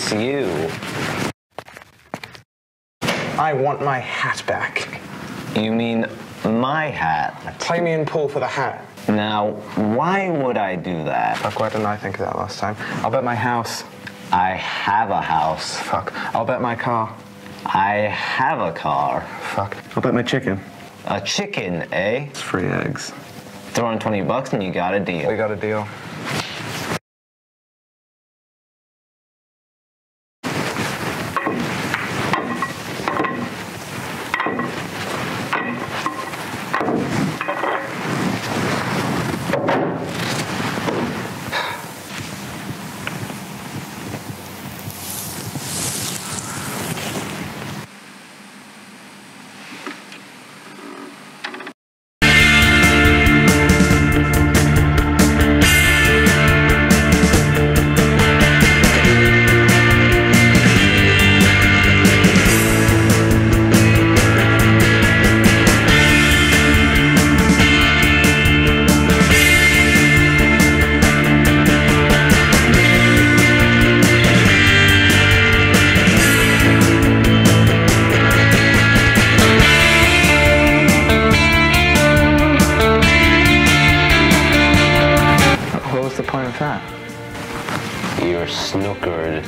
It's you. I want my hat back. You mean my hat? Pay me in pool for the hat. Now, why would I do that? Fuck, why didn't I think of that last time? I'll bet my house. I have a house. Fuck. I'll bet my car. I have a car. Fuck. I'll bet my chicken. A chicken, eh? It's free eggs. Throw in 20 bucks and you got a deal. We got a deal. Point of that? You're snookered.